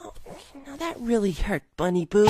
Oh, Now that really hurt, Bunny Boo.